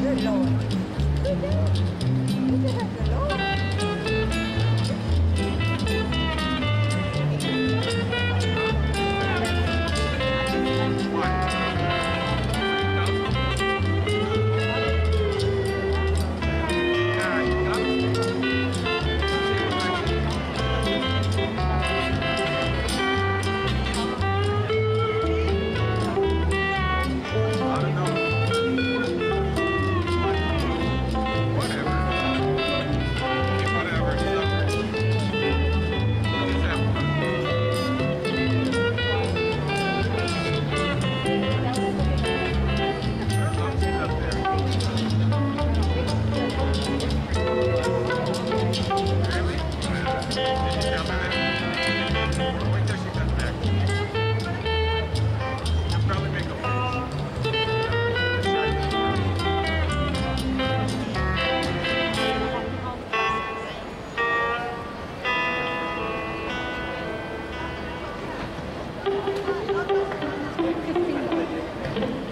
Good Lord. Good Lord. Thank you.